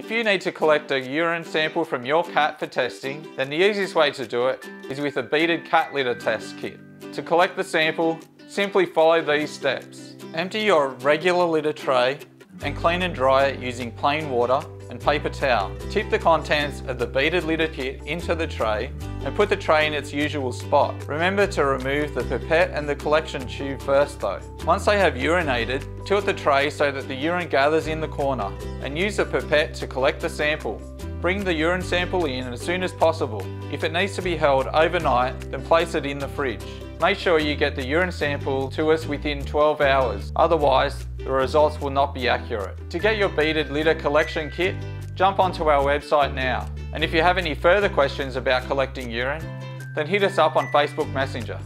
If you need to collect a urine sample from your cat for testing, then the easiest way to do it is with a beaded cat litter test kit. To collect the sample, simply follow these steps. Empty your regular litter tray and clean and dry it using plain water and paper towel. Tip the contents of the beaded litter kit into the tray and put the tray in its usual spot. Remember to remove the pipette and the collection tube first though. Once they have urinated, tilt the tray so that the urine gathers in the corner and use the pipette to collect the sample. Bring the urine sample in as soon as possible. If it needs to be held overnight, then place it in the fridge. Make sure you get the urine sample to us within 12 hours, otherwise the results will not be accurate. To get your beaded litter collection kit, jump onto our website now. And if you have any further questions about collecting urine, then hit us up on Facebook Messenger.